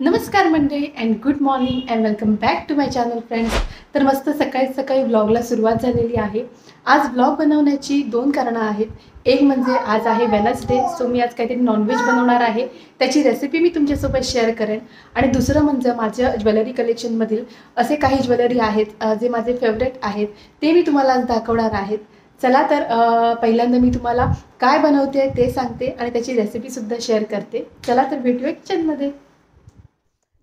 नमस्कार मंडळी and good morning and welcome back to my channel friends तर मस्त सकाळी सकाळी व्लॉगला सुरुवात झालेली आहे. आज ब्लॉग बनवण्याची दोन कारणं आहेत. एक म्हणजे आज आहे वेनसडे सो मी आज काहीतरी नॉनव्हेज बनवणार आहे. त्याची रेसिपी मी तुमच्यासोबत शेअर करेन. आणि दुसरं म्हणजे माझ्या ज्वेलरी कलेक्शनमधील असे काही ज्वेलरी आहेत जे माझे फेवरेट आहेत ते मी तुम्हाला आज दाखवणार आहेत. चला तर पहिल्यांदा मी तुम्हाला काय बनवते ते सांगते आणि त्याची रेसिपीसुद्धा शेअर करते. चला तर भेटूया किचनमध्ये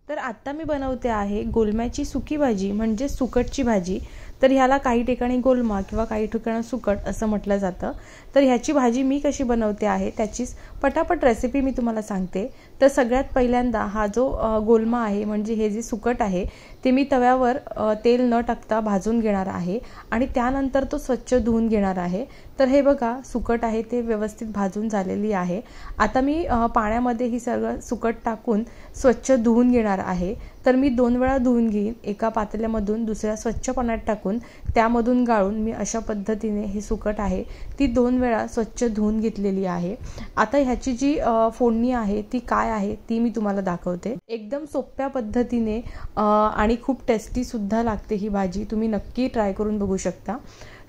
तर आत्ता मी बनवते आहे गोलम्याची सुकी भाजी म्हणजे सुकटची भाजी. तर ह्याला काही ठिकाणी गोलमा किंवा काही ठिकाणी सुकट असं म्हटलं जातं. तर ह्याची भाजी मी कशी बनवते आहे त्याचीच पटापट रेसिपी मी तुम्हाला सांगते. तर सगळ्यात पहिल्यांदा हा जो गोलमा आहे म्हणजे हे जे सुकट आहे ते मी तव्यावर तेल न टाकता भाजून घेणार आहे आणि त्यानंतर तो स्वच्छ धुवून घेणार आहे. तर हे बघा सुकट आहे ते व्यवस्थित भाजून झालेली आहे. आता मी पाण्यामध्ये ही सगळं सुकट टाकून स्वच्छ धुवून घेणार आहे. तर मी दोन वेळा धुवून घेईन एका पातेल्यामधून दुसऱ्या स्वच्छ पाण्यात टाकून त्यामधून गाळून मी अशा पद्धतीने हे सुकट आहे ती दोन वेळा स्वच्छ धुवून घेतलेली आहे. आता ह्याची जी फोडणी आहे ती काय काय आहे ती मी तुम्हाला दाखवते. एकदम सोप्या पद्धतीने आणि खूप टेस्टी सुद्धा लागते ही भाजी. तुम्ही नक्की ट्राय करून बघू शकता.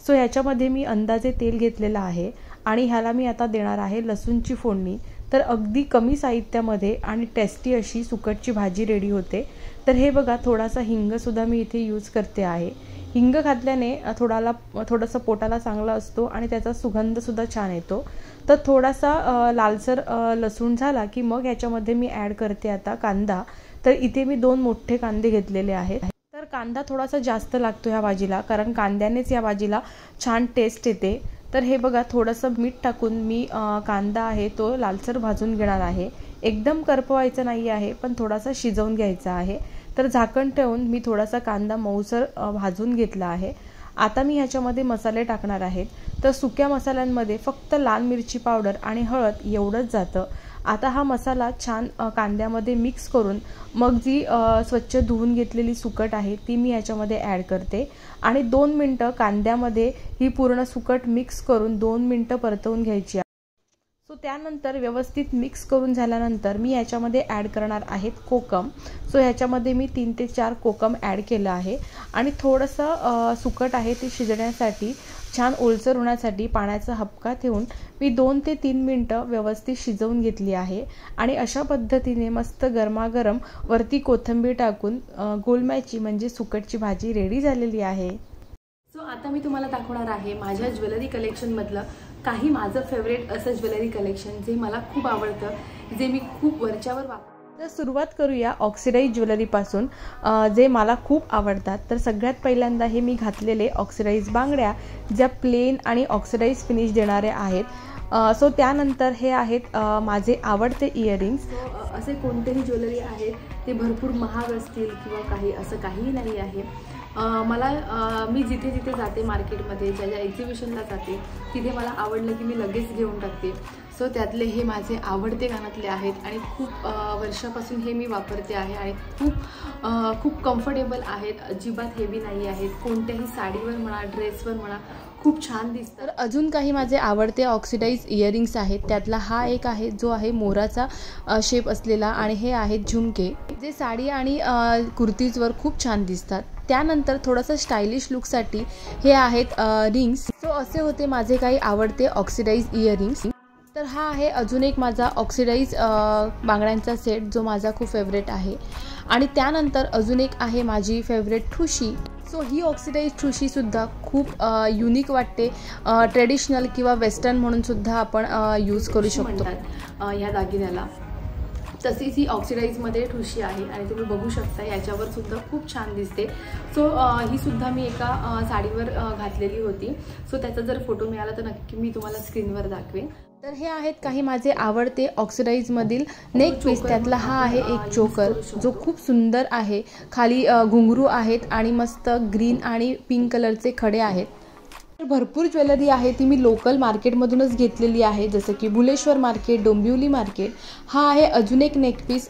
सो ह्याच्यामध्ये मी अंदाजे तेल घेतलेलं आहे आणि ह्याला मी आता देणार आहे लसूणची फोडणी. तर अगदी कमी साहित्यामध्ये आणि टेस्टी अशी सुकटची भाजी रेडी होते. तर हे बघा थोडासा हिंगसुद्धा मी इथे यूज करते आहे. हिंग घातल्याने थोडाला थोडंसं पोटाला चांगला असतो आणि त्याचा सुगंधसुद्धा छान येतो. तर थोडासा लालसर लसूण झाला की मग ह्याच्यामध्ये मी ॲड करते आता कांदा. तर इथे मी दोन मोठे कांदे घेतलेले आहेत. तर कांदा थोडासा जास्त लागतो ह्या भाजीला कारण कांद्यानेच या भाजीला छान टेस्ट येते. तर हे बघा थोडंसं मीठ टाकून मी कांदा आहे तो लालसर भाजून घेणार आहे. एकदम करपवायचा नाही आहे पण थोडासा शिजवून घ्यायचा आहे. तर झाकण ठेवून मी थोडासा कांदा मऊसर भाजून घेतला आहे. आता मी ह्याच्यामध्ये मसाले टाकणार आहेत तर सुक्या मसाल्यांमध्ये फक्त लाल मिरची पावडर आणि हळद एवढंच जातं. आता हा मसाला छान कांद्यामध्ये मिक्स करून मग जी स्वच्छ धुवून घेतलेली सुकट आहे ती मी याच्यामध्ये ॲड करते. आणि दोन मिनटं कांद्यामध्ये ही पूर्ण सुकट मिक्स करून दोन मिनटं परतवून घ्यायची सो त्यानंतर व्यवस्थित मिक्स करून झाल्यानंतर मी याच्यामध्ये ॲड करणार आहेत कोकम. सो ह्याच्यामध्ये मी तीन ते चार कोकम ॲड केलं आहे. आणि थोडंसं सुकट आहे ते शिजण्यासाठी छान ओलसर होण्यासाठी पाण्याचा हपका ठेवून मी दोन ते तीन मिनटं व्यवस्थित शिजवून घेतली आहे. आणि अशा पद्धतीने मस्त गरमागरम वरती कोथिंबीर टाकून गोलम्याची म्हणजे सुकटची भाजी रेडी झालेली आहे. सो आता मी तुम्हाला दाखवणार आहे माझ्या ज्वेलरी कलेक्शनमधलं काही माझं फेवरेट असं ज्वेलरी कलेक्शन जे मला खूप आवडतं जे मी खूप वरच्यावर वापर तर सुरुवात करूया ऑक्सिडाईज ज्वेलरीपासून जे मला खूप आवडतात. तर सगळ्यात पहिल्यांदा हे मी घातलेले ऑक्सिडाईज बांगड्या ज्या प्लेन आणि ऑक्सिडाईज फिनिश देणारे आहेत. सो त्यानंतर हे आहेत माझे आवडते इयरिंग्स असे कोणतेही ज्वेलरी आहेत ते भरपूर महाग असतील किंवा काही असं काहीही नाही आहे. मला मी जिथे जिथे जाते मार्केटमध्ये ज्या ज्या एक्झिबिशनला जाते तिथे मला आवडलं की मी लगेच घेऊन टाकते. सो त्यातले हे माझे आवडते गाण्यातले आहेत आणि खूप वर्षापासून हे मी वापरते आहे आणि खूप खूप कम्फर्टेबल आहेत. अजिबात हेवी नाही आहेत. कोणत्याही साडीवर म्हणा ड्रेसवर म्हणा खूप छान दिसतं तर अजून काही माझे आवडते ऑक्सिडाईज इयरिंग्स आहेत. त्यातला हा एक आहे जो आहे मोराचा शेप असलेला आणि हे आहेत झुमके. जे साडी आणि कुर्तीजवर खूप छान दिसतात. त्यानंतर थोडंसं स्टायलिश लुकसाठी हे आहेत रिंग्स सो असे होते माझे काही आवडते ऑक्सिडाईज इयरिंग्स तर हा आहे अजून एक माझा ऑक्सिडाईज बांगड्यांचा सेट जो माझा खूप फेवरेट आहे. आणि त्यानंतर अजून एक आहे माझी फेवरेट ठुशी. सो ही ऑक्सिडाईज ठुशीसुद्धा खूप युनिक वाटते. ट्रेडिशनल किंवा वेस्टर्न म्हणूनसुद्धा आपण यूज करू शकतो. ह्या दागिन्याला. तशीच ही ऑक्सिडाईजमध्ये ठुशी आहे आणि तुम्ही बघू शकता याच्यावर सुद्धा खूप छान दिसते. सो ही सुद्धा मी एका साडीवर घातलेली होती. सो त्याचा जर फोटो मिळाला तर नक्की मी तुम्हाला स्क्रीनवर दाखवेन. तर हे आहेत काही माझे आवडते ऑक्सिडाईजमधील नेक पीस. त्यातला हा आहे एक चोकर जो खूप सुंदर आहे. खाली घुंगरू आहेत आणि मस्त ग्रीन आणि पिंक कलरचे खडे आहेत. तर भरपूर ज्वेलरी आहे ती मी लोकल मार्केटमधूनच घेतलेली आहे. जसं की बुलेश्वर मार्केट डोंबिवली मार्केट हा आहे अजून एक नेकपीस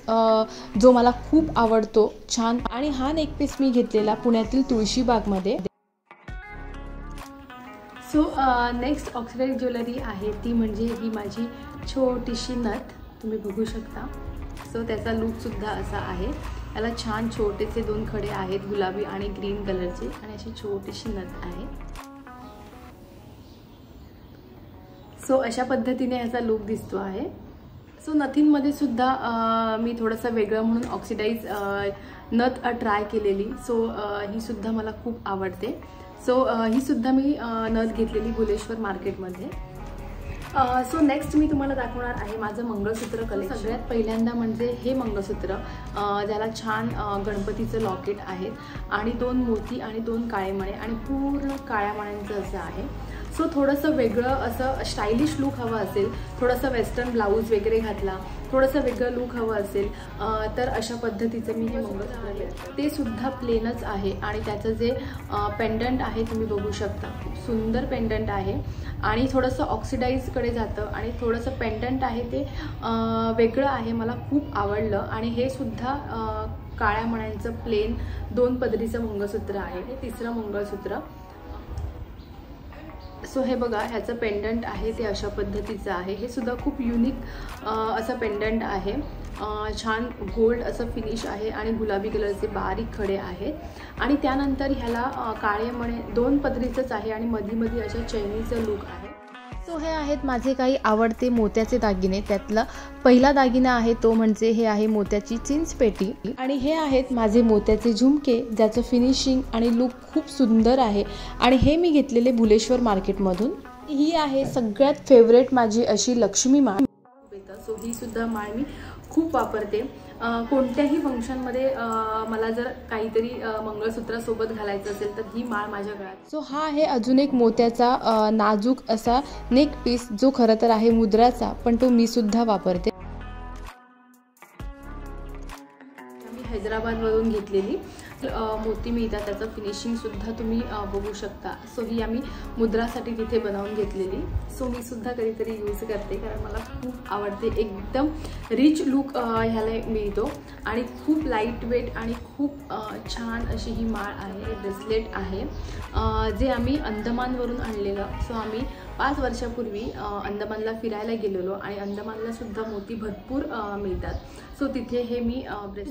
जो मला खूप आवडतो छान. आणि हा नेकपीस मी घेतलेला पुण्यातील तुळशीबागमध्ये सो नेक्स्ट ऑक्सिडाईज ज्वेलरी आहे ती म्हणजे ही माझी छोटीशी नथ. तुम्ही बघू शकता. सो त्याचा लुकसुद्धा असा आहे. याला छान छोटेसे दोन खडे आहेत गुलाबी आणि ग्रीन कलरचे आणि अशी छोटीशी नथ आहे. सो अशा पद्धतीने ह्याचा लुक दिसतो आहे. सो नथींमध्ये सुद्धा मी थोडंसं वेगळं म्हणून ऑक्सिडाईज नथ ट्राय केलेली. सो ही सुद्धा मला खूप आवडते. सो ही सुद्धा मी नथ घेतलेली भुलेश्वर मार्केटमध्ये. सो नेक्स्ट मी तुम्हाला दाखवणार आहे माझं मंगळसूत्र कलेक्शन सगळ्यात पहिल्यांदा म्हणजे हे मंगळसूत्र ज्याला छान गणपतीचं लॉकेट आहे. आणि दोन मोती आणि दोन काळे मणे आणि पूर्ण काळ्या मण्यांचं असं आहे. सो थोडंसं वेगळं असं स्टायलिश लुक हवं असेल थोडंसं वेस्टर्न ब्लाऊज वगैरे घातला थोडंसं वेगळं लुक हवं असेल तर अशा पद्धतीचं मी हे मंगळसूत्र ते सुद्धा प्लेनच आहे आणि त्याचं जे पेंडंट आहे तुम्ही बघू शकता. खूप सुंदर पेंडंट आहे आणि थोडंसं ऑक्सिडाईजकडे जातं आणि थोडंसं पेंडंट आहे ते वेगळं आहे मला खूप आवडलं आणि हे सुद्धा काळ्या मण्यांचं प्लेन दोन पदरीचं मंगळसूत्र आहे. हे तिसरं मंगळसूत्र. सो हे बघा ह्याचं पेंडंट आहे ते अशा पद्धतीचं आहे. हे सुद्धा खूप युनिक असं पेंडंट आहे. छान गोल्ड असं फिनिश आहे आणि गुलाबी कलरचे बारीक खडे आहेत आणि त्यानंतर ह्याला काळे मणे दोन पदरीचंच आहे आणि मधी मधी अशा चैनीचं लुक आहे. सो हे आहेत माझे काही आवडते मोत्याचे दागिने. त्यातला पहिला दागिना आहे तो म्हणजे हे आहे मोत्याची चिंच पेटी. आणि हे आहेत माझे मोत्याचे झुमके ज्याचं फिनिशिंग आणि लुक खूप सुंदर आहे. आणि हे मी घेतलेले भुलेश्वर मार्केटमधून. ही आहे सगळ्यात फेवरेट माझी अशी लक्ष्मी माळ. सो ही सुद्धा माळ मी खूप वापरते. कोणत्याही फंक्शनमध्ये मला जर काहीतरी मंगळसूत्रासोबत घालायचं असेल तर ही माळ माझ्या गळ्यात. सो हा आहे अजून एक मोत्याचा नाजूक असा नेक पीस जो खरं तर आहे मुद्राचा पण तो मी सुद्धा वापरते. मी हैदराबादमधून घेतलेली. मोती मिळतात त्याचं फिनिशिंगसुद्धा तुम्ही बघू शकता. सो ही आम्ही मुद्रासाठी तिथे बनवून घेतलेली. सो मी सुद्धा कधीतरी यूज करते कारण मला खूप आवडते. एकदम रिच लुक ह्याला मिळतो. आणि खूप लाइट वेट आणि खूप छान अशी ही माळ आहे ब्रेसलेट आहे. जे आम्ही अंदमानवरून आणलेलं. सो आम्ही पाच वर्षापूर्वी अंदमानला फिरायला गेलेलो आणि अंदमानला सुद्धा मोती भरपूर मिळतात. सो तिथे हे मी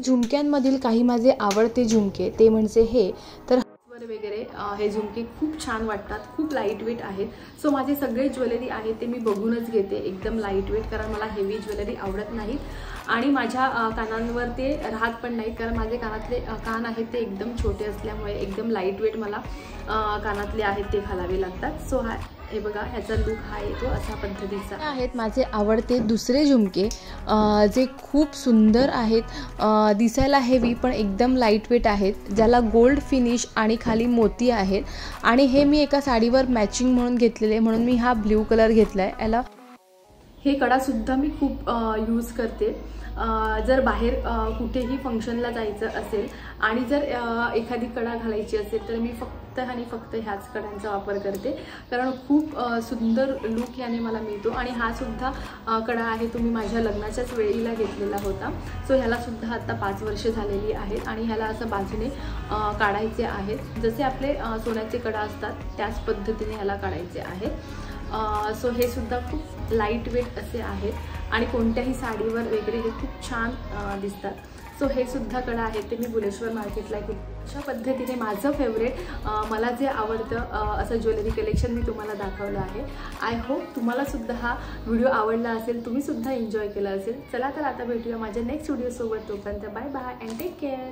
झुमक्यांमधील काही माझे आवडते झुमके ते म्हणजे हे. तर वगैरे हे झुमके खूप छान वाटतात खूप लाइट वेट आहेत. सो माझे सगळे ज्वेलरी आहे ते मी बघूनच घेते. एकदम लाइट वेट कारण मला हेवी ज्वेलरी आवडत नाहीत. आणि माझ्या कानांवर ते राहत पण नाहीत कारण माझे कानातले कान आहेत ते एकदम छोटे असल्यामुळे एकदम लाइट वेट मला कानातले आहेत ते घालावे लागतात. सो हा हे बघा ह्याचा लुक हा येतो अशा पद्धतीचा. आहेत माझे आवडते दुसरे झुमके. जे खूप सुंदर आहेत. दिसायला हेवी पण एकदम लाइट वेट आहेत ज्याला गोल्ड फिनिश आणि खाली मोती आहेत. आणि हे मी एका साडीवर मॅचिंग म्हणून घेतलेले म्हणून मी हा ब्ल्यू कलर घेतला आहे याला हे कडासुद्धा मी खूप यूज करते. जर बाहेर कुठेही फंक्शनला जायचं असेल आणि जर एखादी कडा घालायची असेल तर मी फक्त फक्त आणि फक्त ह्याच कड्यांचा वापर करते. कारण खूप सुंदर लुक याने मला मिळतो. आणि हा सुद्धा कडा आहे तुम्ही माझ्या लग्नाच्याच वेळीला घेतलेला होता. सो ह्यालासुद्धा आत्ता पाच वर्ष झालेली आहेत आणि ह्याला असं बाजूने काढायचे आहेत. जसे आपले सोन्याचे कडा असतात त्याच पद्धतीने ह्याला काढायचे आहेत. सो हे सुद्धा खूप लाइट वेट असे आहेत. आणि कोणत्याही साडीवर वगैरे हे खूप छान दिसतात. सो हे सुद्धा कडा आहेत ते मी बुलेश्वर मार्केटला एक अशा पद्धतीने माझं फेवरेट मला जे आवडतं असं ज्वेलरी कलेक्शन मी तुम्हाला दाखवलं आहे. आय होप तुम्हालासुद्धा हा व्हिडिओ आवडला असेल तुम्हीसुद्धा एन्जॉय केला असेल. चला तर आता भेटूया माझ्या नेक्स्ट व्हिडिओसोबत तोपर्यंत bye bye and take care